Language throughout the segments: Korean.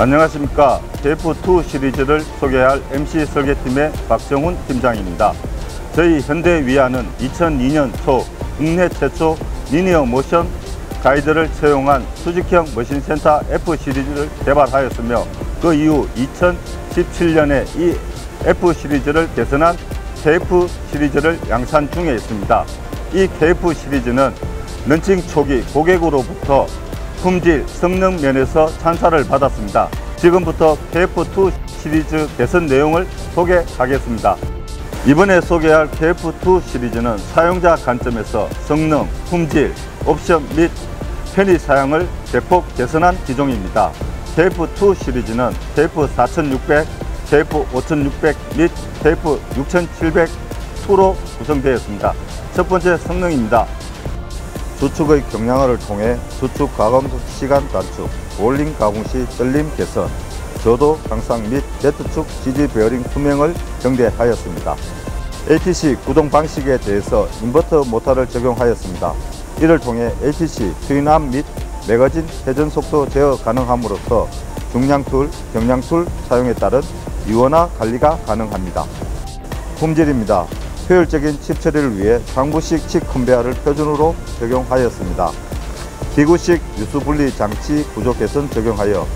안녕하십니까 KF2 시리즈를 소개할 MC 설계팀의 박정훈 팀장입니다. 저희 현대위아는 2002년 초 국내 최초 linear motion guide를 채용한 수직형 머신센터 F 시리즈를 개발하였으며 그 이후 2017년에 이 F 시리즈를 개선한 KF 시리즈를 양산 중에 있습니다. 이 KF 시리즈는 런칭 초기 고객으로부터 품질, 성능 면에서 찬사를 받았습니다. 지금부터 KF2 시리즈 개선 내용을 소개하겠습니다. 이번에 소개할 KF2 시리즈는 사용자 관점에서 성능, 품질, 옵션 및 편의 사양을 대폭 개선한 기종입니다. KF2 시리즈는 KF4600, KF5600 및 KF6700 2로 구성되었습니다. 첫 번째 성능입니다. 주축의 경량화를 통해 주축 가공 시간 단축, 보링 가공 시 떨림 개선, 정도 향상 및 Z축 지지 베어링 수명을 증대하였습니다. ATC 구동 방식에 대해서 인버터 모터를 적용하였습니다. 이를 통해 ATC twin arm 및 매거진 회전 속도 제어 가능함으로써 중량 tool, 경량 tool 사용에 따른 이원화 관리가 가능합니다. 품질입니다. 효율적인 칩 처리를 위해 상부식 칩 컨베어를 표준으로 적용하였습니다. 기구식 유수 분리 장치 구조 개선 적용하여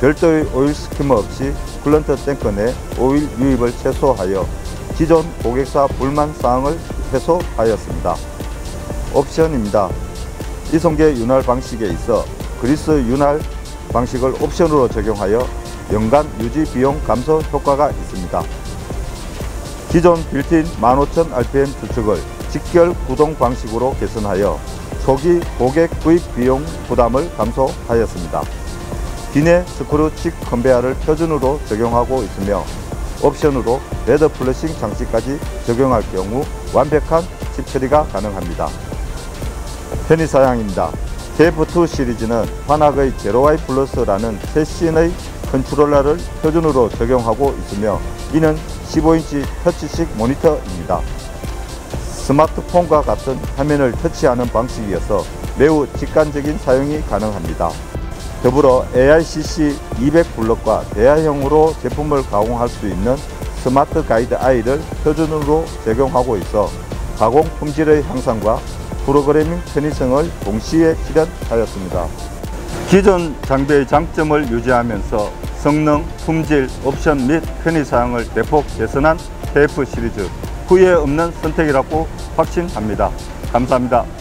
별도의 오일 skimmer 없이 coolant 탱크 내 오일 유입을 최소하여 기존 고객사 불만 사항을 해소하였습니다. 옵션입니다. 이송계 윤활 방식에 있어 그리스 윤활 방식을 옵션으로 적용하여 연간 유지 비용 감소 효과가 있습니다. 기존 빌트인 15,000rpm 주축을 직결 구동 방식으로 개선하여 초기 고객 구입 비용 부담을 감소하였습니다. 기내 스크루 칩 컨베어를 표준으로 적용하고 있으며 옵션으로 베드 flushing 장치까지 적용할 경우 완벽한 칩 처리가 가능합니다. 편의 사양입니다. KF2 시리즈는 화낙의 제로 i Plus라는 최신의 컨트롤러를 표준으로 적용하고 있으며 이는 15인치 터치식 모니터입니다. 스마트폰과 같은 화면을 터치하는 방식이어서 매우 직관적인 사용이 가능합니다. 더불어 AICC 200 블럭과 대화형으로 제품을 가공할 수 있는 Smart Guide i를 표준으로 적용하고 있어 가공 품질의 향상과 프로그래밍 편의성을 동시에 실현하였습니다. 기존 장비의 장점을 유지하면서 성능, 품질, 옵션 및 편의 사양을 대폭 개선한 KF 시리즈 후회 없는 선택이라고 확신합니다. 감사합니다.